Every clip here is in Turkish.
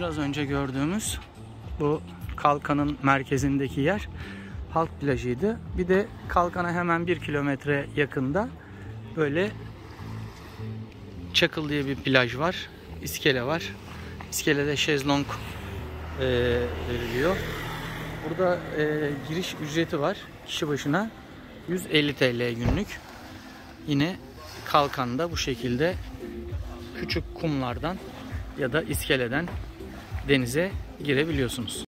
biraz önce gördüğümüz bu Kalkan'ın merkezindeki yer halk plajıydı. Bir de Kalkan'a hemen bir kilometre yakında böyle Çakıl diye bir plaj var. İskele var. İskelede şezlong e, veriliyor. Burada e, giriş ücreti var. Kişi başına 150 TL günlük. Yine Kalkan'da bu şekilde küçük kumlardan ya da iskeleden denize girebiliyorsunuz.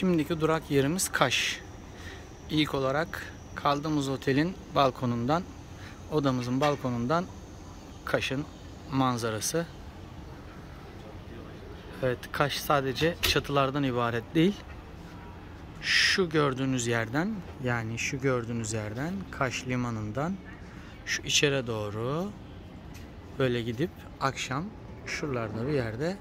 Şimdiki durak yerimiz Kaş. İlk olarak kaldığımız otelin balkonundan, odamızın balkonundan Kaş'ın manzarası. Evet, Kaş sadece çatılardan ibaret değil. Şu gördüğünüz yerden, yani şu gördüğünüz yerden Kaş limanından şu içeri doğru böyle gidip akşam şuralarda bir yerde